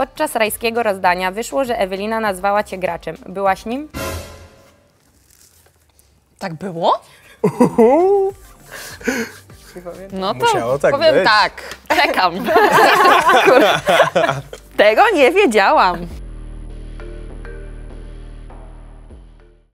Podczas rajskiego rozdania wyszło, że Ewelina nazwała cię graczem. Byłaś nim? Tak było? No to Musiało tak powiem być. tak, czekam. Tego nie wiedziałam.